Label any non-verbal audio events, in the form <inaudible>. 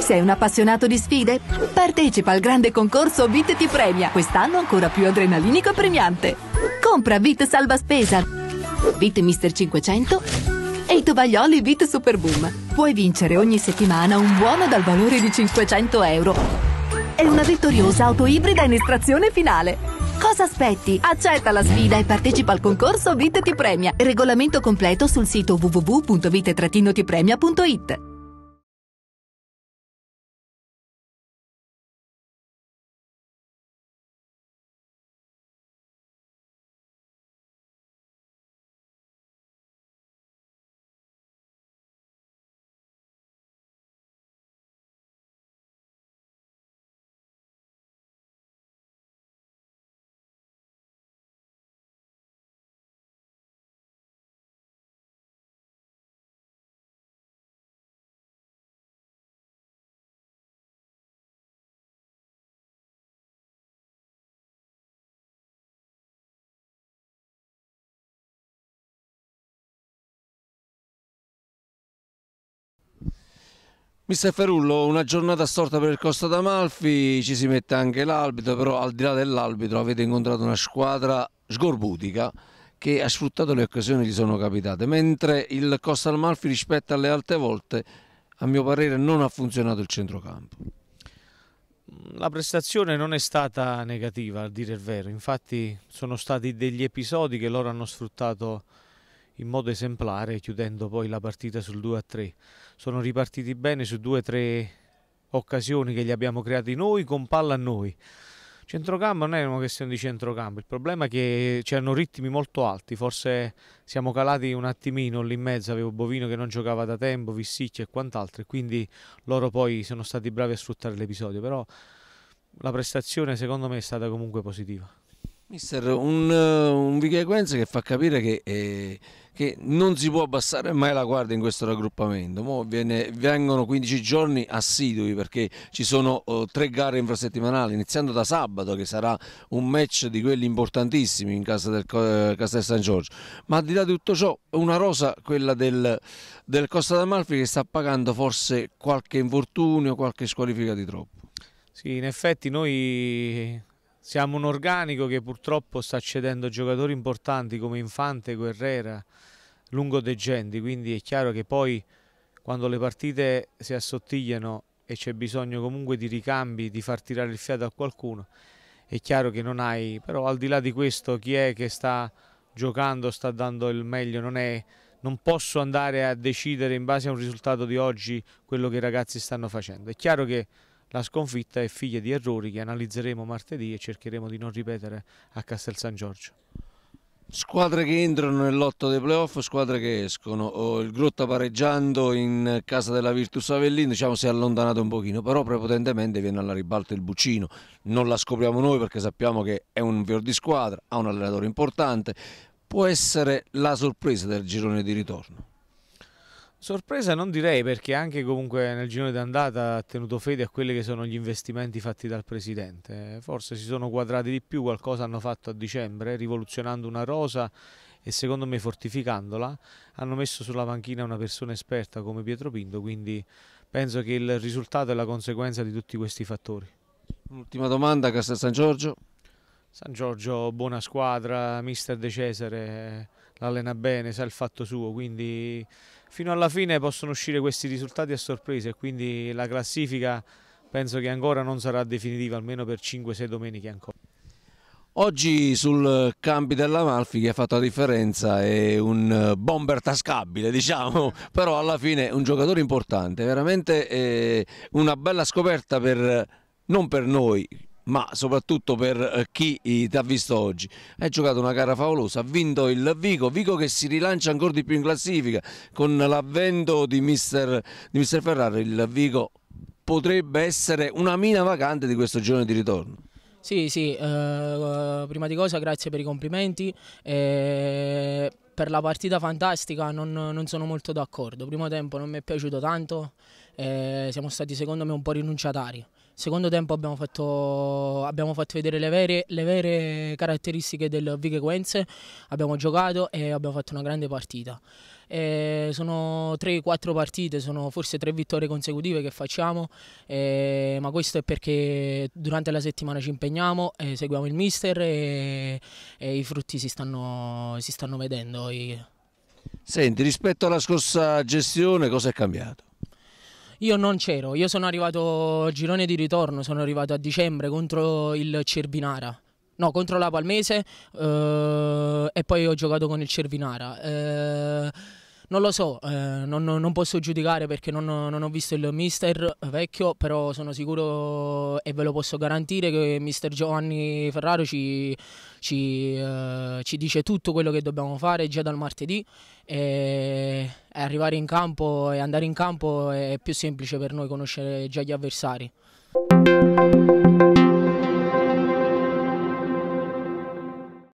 Sei un appassionato di sfide? Partecipa al grande concorso Vit ti premia, quest'anno ancora più adrenalinico e premiante. Compra Vit Salva Spesa, Vit Mister 500 e i tovaglioli Vit Super Boom. Puoi vincere ogni settimana un buono dal valore di 500 euro e una vittoriosa auto ibrida in estrazione finale. Cosa aspetti? Accetta la sfida e partecipa al concorso Vit ti premia. Regolamento completo sul sito www.vite-tipremia.it. Mister Ferullo, una giornata storta per il Costa d'Amalfi, ci si mette anche l'arbitro, però al di là dell'arbitro avete incontrato una squadra sgorbutica che ha sfruttato le occasioni che gli sono capitate, mentre il Costa d'Amalfi rispetto alle altre volte, a mio parere, non ha funzionato il centrocampo. La prestazione non è stata negativa, a dire il vero, infatti sono stati degli episodi che loro hanno sfruttato in modo esemplare, chiudendo poi la partita sul 2-3. Sono ripartiti bene su due o tre occasioni che gli abbiamo creati noi con palla a noi. Centrocampo non è una questione di centrocampo, il problema è che c'erano ritmi molto alti, forse siamo calati un attimino lì in mezzo, avevo Bovino che non giocava da tempo, Vissicchia e quant'altro, quindi loro poi sono stati bravi a sfruttare l'episodio, però la prestazione secondo me è stata comunque positiva. Mister, un, un Vighequenza che fa capire che, eh, che, non si può abbassare mai la guardia in questo raggruppamento. Viene, vengono 15 giorni assidui perché ci sono oh, tre gare infrasettimanali, iniziando da sabato che sarà un match di quelli importantissimi in casa del eh, Castel San Giorgio. Ma al di là di tutto ciò, una rosa, quella del, del Costa d'Amalfi, che sta pagando forse qualche infortunio, qualche squalifica di troppo. Sì, in effetti noi siamo un organico che purtroppo sta cedendo giocatori importanti come Infante, Guerrera, Lungo De Gendi, quindi è chiaro che poi quando le partite si assottigliano e c'è bisogno comunque di ricambi, di far tirare il fiato a qualcuno, è chiaro che non hai, però al di là di questo chi è che sta giocando, sta dando il meglio, non, è, non posso andare a decidere in base a un risultato di oggi quello che i ragazzi stanno facendo. È chiaro che la sconfitta è figlia di errori che analizzeremo martedì e cercheremo di non ripetere a Castel San Giorgio. Squadre che entrano nell'otto dei playoff, squadre che escono. Il Grotta pareggiando in casa della Virtus Avellino diciamo, si è allontanato un pochino, però prepotentemente viene alla ribalta il Buccino. Non la scopriamo noi perché sappiamo che è un fior di squadra, ha un allenatore importante. Può essere la sorpresa del girone di ritorno. Sorpresa non direi perché anche comunque nel girone d'andata ha tenuto fede a quelli che sono gli investimenti fatti dal Presidente. Forse si sono quadrati di più, qualcosa hanno fatto a dicembre, rivoluzionando una rosa e secondo me fortificandola. Hanno messo sulla panchina una persona esperta come Pietro Pinto, quindi penso che il risultato è la conseguenza di tutti questi fattori. Ultima domanda, Castel San Giorgio. San Giorgio, buona squadra, mister De Cesare l'allena bene, sa il fatto suo, quindi fino alla fine possono uscire questi risultati a sorpresa e quindi la classifica penso che ancora non sarà definitiva, almeno per 5-6 domeniche ancora. Oggi sul campi dell'Amalfi che ha fatto la differenza è un bomber tascabile diciamo, <laughs> però alla fine un giocatore importante, veramente una bella scoperta per, non per noi, ma soprattutto per eh, chi ti ha visto oggi. Hai giocato una gara favolosa, ha vinto il Vico, Vico che si rilancia ancora di più in classifica con l'avvento di mister, di mister Ferrari, il Vico potrebbe essere una mina vacante di questo giorno di ritorno. Sì, sì, eh, prima di cosa grazie per i complimenti. Eh, per la partita fantastica non, non sono molto d'accordo. Primo tempo non mi è piaciuto tanto, eh, siamo stati secondo me un po' rinunciatari. Secondo tempo abbiamo fatto, abbiamo fatto vedere le vere, le vere, caratteristiche del Vichequense, abbiamo giocato e abbiamo fatto una grande partita. eh, sono 3-4 partite, sono forse tre vittorie consecutive che facciamo, eh, ma questo è perché durante la settimana ci impegniamo, seguiamo il mister e, e i frutti si stanno, si stanno vedendo. Senti, rispetto alla scorsa gestione cosa è cambiato? Io non c'ero, io sono arrivato al girone di ritorno, sono arrivato a dicembre contro il Cervinara. No, contro la Palmese eh, e poi ho giocato con il Cervinara. Eh, non lo so, eh, non, non, posso giudicare perché non, non, ho visto il mister vecchio, però sono sicuro e ve lo posso garantire che mister Giovanni Ferraro ci, ci, eh, ci dice tutto quello che dobbiamo fare già dal martedì e, arrivare in campo e andare in campo è più semplice per noi conoscere già gli avversari.